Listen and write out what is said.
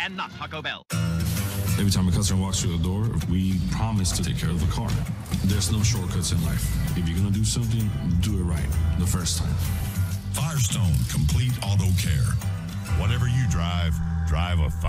and not Taco Bell. Every time a customer walks through the door, we promise to take care of the car. There's no shortcuts in life. If you're going to do something, do it right the first time. Firestone Complete Auto Care. Whatever you drive, drive a Firestone.